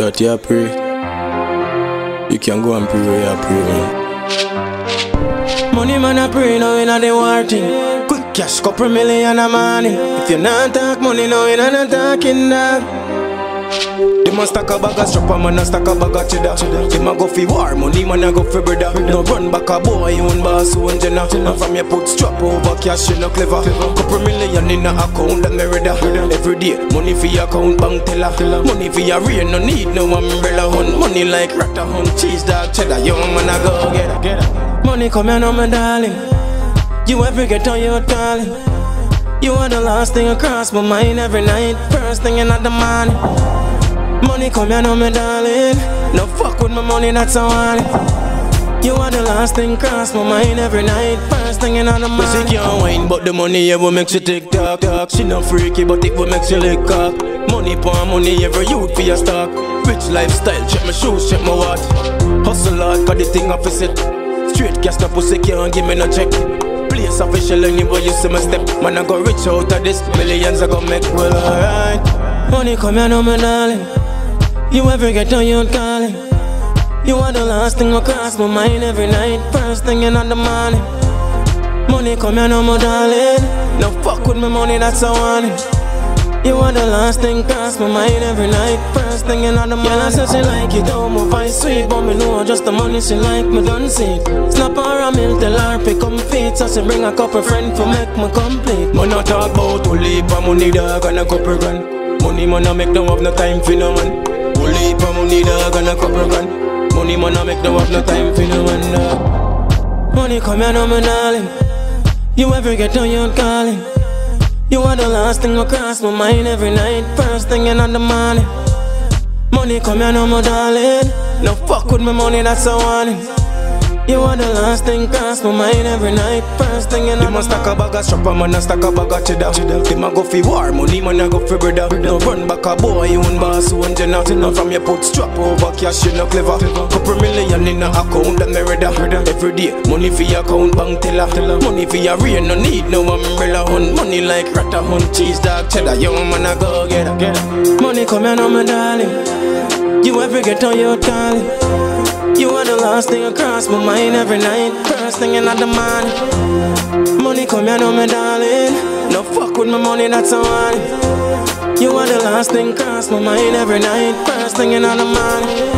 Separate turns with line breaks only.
that you pray. You can go and pray where you pray, man.
Money man I pray now in the war thing. Quick cash, couple million a money. If you not talk money now, you're not talking now. Them a stack a bag of strap, man a stack a bag of cheddar. Them a go fi war, money man a go fi brother. No run back a boy, own boss, own jenna. And from your put strap over cash, you no clever. Couple million in a account, that me reader. Every day, money fi account, bank teller. Money fi a rain, no need no umbrella hunt. Money like ratta hunt, cheese dog, cheddar. Young man a go get it. Money come here now, my darling. You ever get on your calling? You are the last thing across my mind every night. First thing in the morning. Money come here now, my darling. No fuck with my money, that's I want. You are the last thing cross my mind every night. First thing in the morning. But she can't wine, but the money yeah will make you tick tock. tock. She not freaky, but it will make you lick cock. Money for money, every youth for your stock. Rich lifestyle, check my shoes, check my watch. Hustle hard, got the thing opposite. Straight gas, no pussy can't give me no check. Place official anywhere you see my step. Man, I go rich out of this. Millions I go make well alright. Money come here now, my darling. You ever get on your calling? You are the last thing across my mind every night. First thing in the morning. Money come here now, my darling. No fuck with my money, that's I want it. You are the last thing cross my mind every night. First thing in the morning. Girl, I said she like it, oh my voice sweet, but me know just the money she like me done see. Snap her a mill, tell her pick up feet, so she bring a couple friend for make me complete. Man, I talk about to leap of money dog and a couple grand. Money man, I make no have no time for no man. Money dog and a couple grand. Money man, I make no have no time for no man. Dog. Money come here, no my darling. You ever get on your calling? You are the last thing across my mind every night. First thing in the morning. Money come here, no my darling. No fuck with my money, that's want it. You are the last thing cross my mind every night. First thing in the morning. stack a bag of strap, man a stack a bag of cheddar. Them a go fi war, money man a go fi brother. No run back a boy, you own boss, own jenna. From your put strap over cash, you no clever. Couple million in a account, that me reader. Every day, money for fi account, bank teller. Money fi a rain, no need no umbrella hunt. Money like ratta hunt, cheese dog, cheddar. Young man a go get it. Money come here now, my darling. You ever get on your calling? You are the last thing across my mind every night. First thing in the morning. Money come here now, my darling. No fuck with my money, that's I want. You are the last thing cross my mind every night. First thing in the morning.